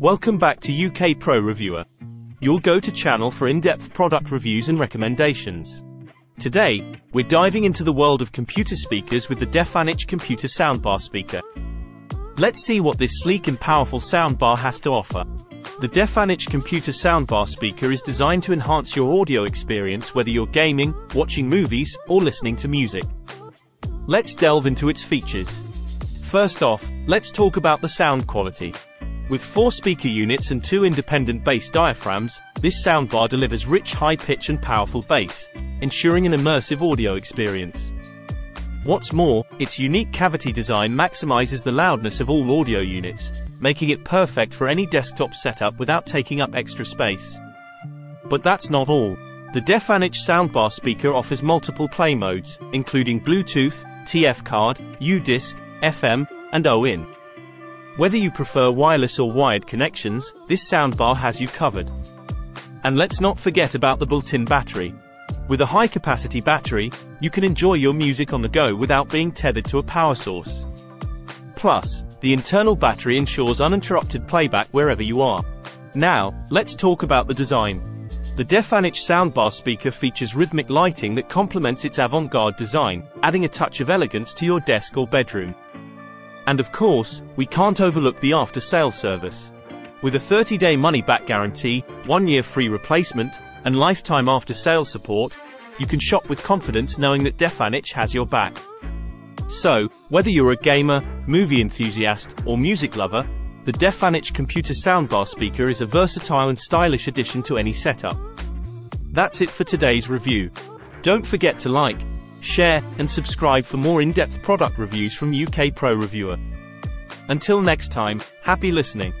Welcome back to UK Pro Reviewer, your go-to channel for in-depth product reviews and recommendations. Today, we're diving into the world of computer speakers with the Deffanic computer soundbar speaker. Let's see what this sleek and powerful soundbar has to offer. The Deffanic computer soundbar speaker is designed to enhance your audio experience whether you're gaming, watching movies, or listening to music. Let's delve into its features. First off, let's talk about the sound quality. With four speaker units and two independent bass diaphragms, this soundbar delivers rich high pitch and powerful bass, ensuring an immersive audio experience. What's more, its unique cavity design maximizes the loudness of all audio units, making it perfect for any desktop setup without taking up extra space. But that's not all. The Deffanic soundbar speaker offers multiple play modes, including Bluetooth, TF card, U-Disc, FM, and O-In. Whether you prefer wireless or wired connections, this soundbar has you covered. And let's not forget about the built-in battery. With a high-capacity battery, you can enjoy your music on the go without being tethered to a power source. Plus, the internal battery ensures uninterrupted playback wherever you are. Now, let's talk about the design. The Deffanic soundbar speaker features rhythmic lighting that complements its avant-garde design, adding a touch of elegance to your desk or bedroom. And of course, we can't overlook the after-sales service. With a 30-day money-back guarantee, one-year free replacement, and lifetime after-sales support, you can shop with confidence knowing that Deffanic has your back. So, whether you're a gamer, movie enthusiast, or music lover, the Deffanic computer soundbar speaker is a versatile and stylish addition to any setup. That's it for today's review. Don't forget to like, share, and subscribe for more in-depth product reviews from UK Pro Reviewer. Until next time, happy listening.